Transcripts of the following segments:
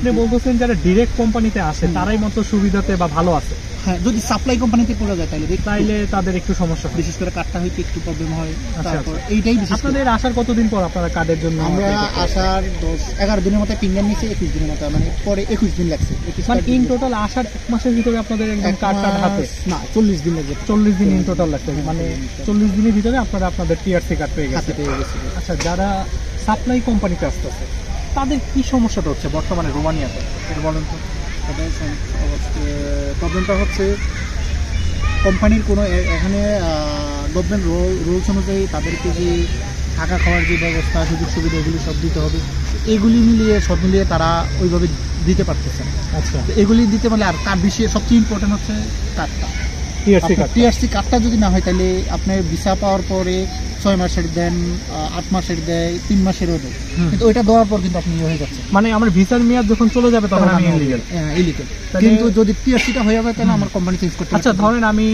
আপনি বলতেছেন যারা ডিরেক্ট কোম্পানিতে আসে। তারাই মাত্র সুবিধাতে বা ভালো আছে। হ্যাঁ যদি সাপ্লাই কোম্পানিতে পড়ে যায় তাহলে তাইলে তাদের একটু সমস্যা বিশেষ করে কাঠটা হইতে একটু প্রবলেম হয় আচ্ছা, তারপর এইটাই আপনাদের আসার কতদিন পর আপনারা কার্ডের জন্য আমরা? আসার দশ এগারো দিনের মতো ফিঙ্গার নিয়েছি একুশ দিনের মতো মানে পরে একুশ দিন লাগছে মানে ইন টোটাল আসার এক মাসের ভিতরে আপনাদের একদম এক কার্ড হাতে? না চল্লিশ দিন লাগবে চল্লিশ দিন ইন টোটাল লাগছে মানে চল্লিশ দিনের ভিতরে। আপনারা আপনাদের টিআরসি কার্ড পেয়ে গেছে। আচ্ছা যারা সাপ্লাই কোম্পানিতে আসতেছে তাদের কি সমস্যাটা হচ্ছে বর্তমানে রোমানিয়াতে? এটা বলেন তো। প্রবলেমটা হচ্ছে কোম্পানির কোনো এখানে গভর্নমেন্ট রুলস অনুযায়ী তাদেরকে যে থাকা খাওয়ার যে ব্যবস্থা সুযোগ সুবিধা এগুলি সব দিতে হবে। এগুলি মিলিয়ে সব মিলিয়ে তারা ওইভাবে দিতে পারতেছে না। আচ্ছা। এগুলি দিতে পারলে আর তার বিষয়ে সবচেয়ে ইম্পর্টেন্ট হচ্ছে কার্ডটা টিআরসি কার্ড টিআরসি কার্ডটা যদি না হয় তাহলে আপনার ভিসা পাওয়ার পরে ছয় মাসের দেন আট মাসের দেয় তিন মাসেরও দেয় কিন্তু ওইটা দেওয়ার পর কিন্তু আপনি ইয়ে হয়ে যাচ্ছে মানে আমার ভিসার মেয়াদ যখন চলে যাবে তখন আমি ইলিগেল কিন্তু যদি টিআরসিটা হয়ে যাবে তাহলে আমার কোম্পানি চেঞ্জ করতে আচ্ছা ধরেন আমি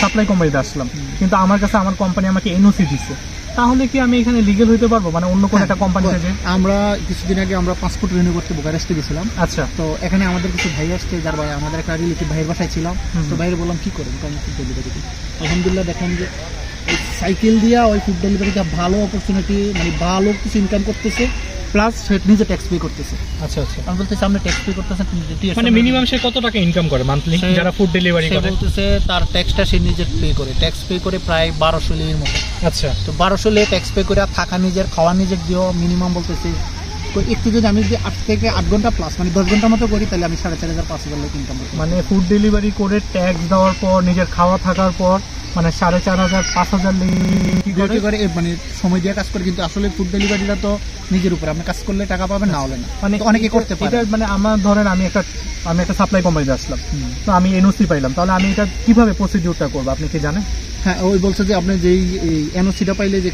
সাপ্লাই কোম্পানিতে আসলাম কিন্তু আমার কাছে আমার কোম্পানি আমাকে এনওসি দিচ্ছে তাহলে কি আমি এখানে লিগেল হইতে পারব মানে অন্য কোনো একটা কোম্পানিতে যে আমরা কিছুদিন আগে আমরা পাসপোর্ট রিনিউ করতে বুকারেস্টে গেছিলাম আচ্ছা তো এখানে আমাদের কিছু ভাই আসছে যার ভাই আমাদের একটা রিলেটিভ ভাইয়ের বাসায় ছিলাম তো ভাইয়ের বললাম কি আমি ফুড ডেলিভারি আলহামদুলিল্লাহ দেখলাম যে সাইকেল দিয়া ওই ফুড ডেলিভারিটা ভালো অপরচুনিটি মানে ভালো কিছু ইনকাম করতেছে প্লাস সে নিজে ট্যাক্স পে করতেছে। আচ্ছা আচ্ছা। আমি বলতেছি আপনি ট্যাক্স পে করতেছেন মানে মিনিমাম সে কত টাকা ইনকাম করে মান্থলি যারা ফুড ডেলিভারি করে? বলতেছে তার ট্যাক্সটা সে নিজে পে করে। ট্যাক্স পে করে প্রায় বারোশো লের মতো। আচ্ছা। তো বারোশো লে ট্যাক্স পে করে আর থাকা নিজের খাওয়া নিজের দিও মিনিমাম বলতেছে তো একটু যদি আমি যদি আট থেকে আট ঘণ্টা প্লাস মানে দশ ঘণ্টা মতো করি তাহলে আমি সাড়ে চার হাজার পাঁচ হাজার লোক ইনকাম করতে মানে ফুড ডেলিভারি করে ট্যাক্স দেওয়ার পর নিজের খাওয়া থাকার পর মানে সাড়ে চার হাজার পাঁচ হাজার করে? করে মানে সময় দিয়ে কাজ করে কিন্তু আসলে ফুড ডেলিভারিটা তো নিজের উপর। আপনি কাজ করলে টাকা পাবেন না হলে না। মানে অনেকে করতে পারে। মানে আমার ধরেন আমি একটা আমি একটা সাপ্লাই কোম্পানিতে আসলাম। তো আমি এনওসি পাইলাম। তাহলে আমি এটা কীভাবে প্রসিডিউরটা করব? আপনি কি জানেন? হ্যাঁ ওই বলছে যে আপনি যেই এনওসিটা পাইলে যে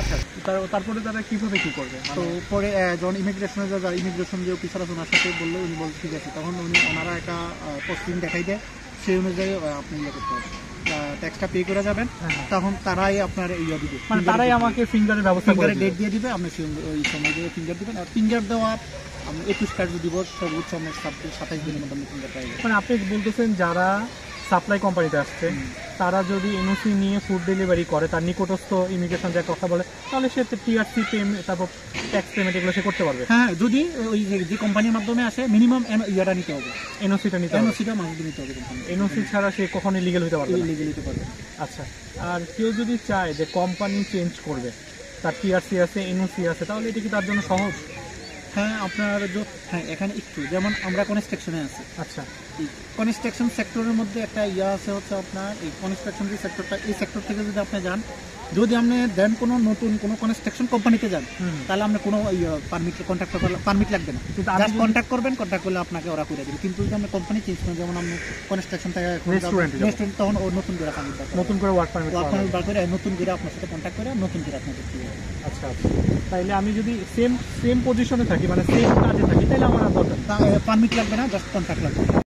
আচ্ছা। তারপরে তারা কীভাবে কি করবে? তো পরে যখন ইমিগ্রেশনে যায় ইমিগ্রেশন যে অফিসার আছে ওনার সাথে বলল উনি বলছে ঠিক আছে। তখন উনি ওনারা একটা পোস্টিং দেখাই দেয়। সেই অনুযায়ী আপনি ইয়ে করতে হবে। ট্যাক্সটা পে করে যাবেন। হ্যাঁ। তখন তারাই আপনার ইয়ে দিবে। মানে তারাই আমাকে ফিঙ্গারের ব্যবস্থা করে ডেট দিয়ে দিবে। আপনি সেই ওই সময় দিয়ে ফিঙ্গার দিবেন। আর ফিঙ্গার দেওয়া আপনি একুশ কার্ড দিব সর্বোচ্চ আমরা সাতাইশ দিনের মধ্যে আপনি ফিঙ্গার পাই মানে আপনি বলতেছেন যারা সাপ্লাই কোম্পানিতে আসছে। তারা যদি এনওসি নিয়ে ফুড ডেলিভারি করে তার নিকটস্থ ইমিগ্রেশন যে কথা বলে তাহলে সে টিআরসি পেমেন্ট তারপর ট্যাক্স পেমেন্ট এগুলো সে করতে পারবে। হ্যাঁ যদি ওই যে- কোম্পানির মাধ্যমে আসে মিনিমাম ইয়াটা নিতে হবে। এনওসিটা নিতে হবে। এনওসিটা মাসুদ নিতে হবে এনওসি ছাড়া সে কখনোই লিগেল হতে পারবে লিগেল হতে পারবে আচ্ছা আর কেউ যদি চায় যে কোম্পানি চেঞ্জ করবে তার টিআরসি আছে এনওসি আছে তাহলে এটা কি তার জন্য সহজ? হ্যাঁ আপনার হ্যাঁ এখানে একটু যেমন আমরা কনস্ট্রাকশনে আছি। আচ্ছা। কনস্ট্রাকশন সেক্টরের মধ্যে একটা ইয়া আছে হচ্ছে আপনার এই কনস্ট্রাকশন যে সেক্টরটা এই সেক্টর থেকে যদি আপনি যান যদি আপনি দেন কোনো নতুন কোনো কনস্ট্রাকশন কোম্পানিতে যান তাহলে আপনি কোনো পারমিট কন্ট্যাক্ট পারমিট লাগবে না। জাস্ট কন্ট্যাক্ট করবেন কন্ট্যাক্ট করলে আপনাকে ওরা করে দেবে। কিন্তু যদি আপনি কোম্পানি চেঞ্জ করেন যেমন আপনি কনস্ট্রাকশন থেকে। রেস্টুরেন্ট তখন ও নতুন করে পারমিট নতুন করে ওয়ার্ক পারমিট ওয়ার্ক পারমিট বার করে নতুন করে আপনার সাথে কন্ট্যাক্ট করে নতুন করে আপনাকে আচ্ছা আচ্ছা। তাইলে আমি যদি সেম সেম পজিশনে থাকি মানে সেম কাজে থাকি তাহলে আমার আর দরকার পারমিট লাগবে না? জাস্ট কন্ট্রাক্ট লাগবে।